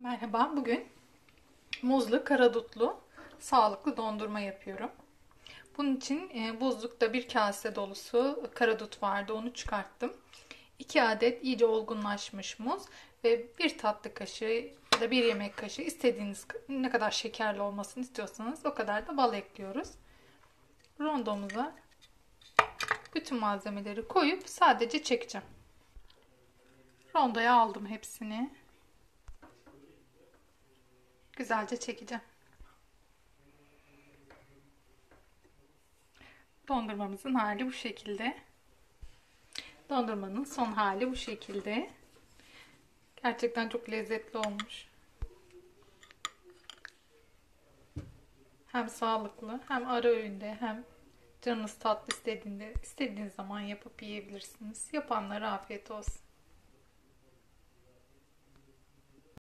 Merhaba, bugün muzlu, karadutlu, sağlıklı dondurma yapıyorum. Bunun için e, buzlukta bir kase dolusu karadut vardı, onu çıkarttım. 2 adet iyice olgunlaşmış muz ve bir tatlı kaşığı ya da bir yemek kaşığı istediğiniz ne kadar şekerli olmasını istiyorsanız o kadar da bal ekliyoruz. Rondomuza bütün malzemeleri koyup sadece çekeceğim. Rondoya aldım hepsini. Güzelce çekeceğim. Dondurmamızın hali bu şekilde. Dondurmanın son hali bu şekilde. Gerçekten çok lezzetli olmuş. Hem sağlıklı hem ara öğünde hem canınız tatlı istediğinde istediğiniz zaman yapıp yiyebilirsiniz. Yapanlara afiyet olsun.